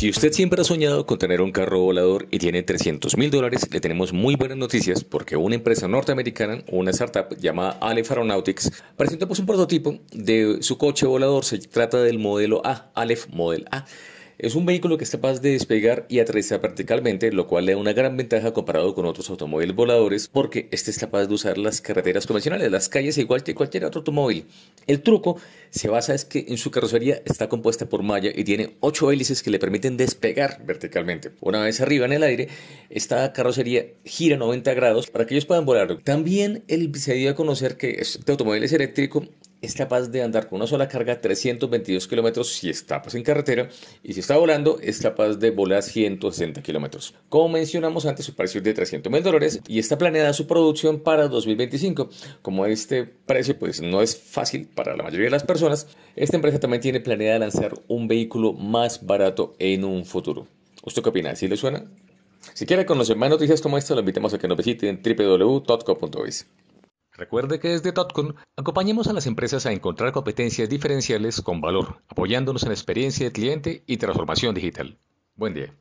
Si usted siempre ha soñado con tener un carro volador y tiene 300 mil dólares, le tenemos muy buenas noticias porque una empresa norteamericana, una startup llamada Aleph Aeronautics, presentó pues un prototipo de su coche volador. Se trata del modelo A, Aleph Model A. Es un vehículo que es capaz de despegar y aterrizar verticalmente, lo cual le da una gran ventaja comparado con otros automóviles voladores, porque este es capaz de usar las carreteras convencionales, las calles igual que cualquier otro automóvil. El truco se basa es que en su carrocería está compuesta por malla y tiene ocho hélices que le permiten despegar verticalmente. Una vez arriba en el aire, esta carrocería gira 90 grados para que ellos puedan volar. También él se dio a conocer que este automóvil es eléctrico es capaz de andar con una sola carga 322 kilómetros si está pues, en carretera y si está volando es capaz de volar 160 kilómetros. Como mencionamos antes, su precio es de 300 mil dólares y está planeada su producción para 2025. Como este precio pues no es fácil para la mayoría de las personas, esta empresa también tiene planeada lanzar un vehículo más barato en un futuro. ¿Usted qué opina? ¿Sí le suena? Si quiere conocer más noticias como esta, lo invitamos a que nos visite en www.totco.es. Recuerde que desde Totcon acompañamos a las empresas a encontrar competencias diferenciales con valor, apoyándonos en experiencia de cliente y transformación digital. Buen día.